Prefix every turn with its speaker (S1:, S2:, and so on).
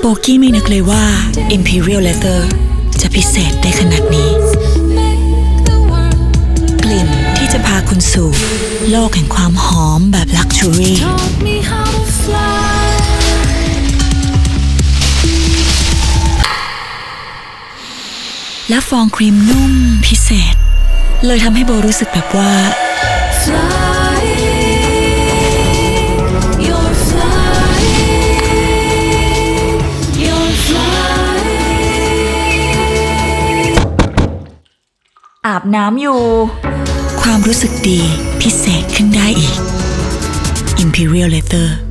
S1: โบกี้ไม่นึกเลยว่า Imperial Leather จะพิเศษได้ขนาดนี้ กลิ่นที่จะพาคุณสู่ โลกแห่งความหอมแบบลักชัวรี่และฟองครีมนุ่มพิเศษ เลยทำให้โบรู้สึกแบบว่า อาบน้ำอยู่ ความรู้สึกดีพิเศษขึ้นได้อีก Imperial Leather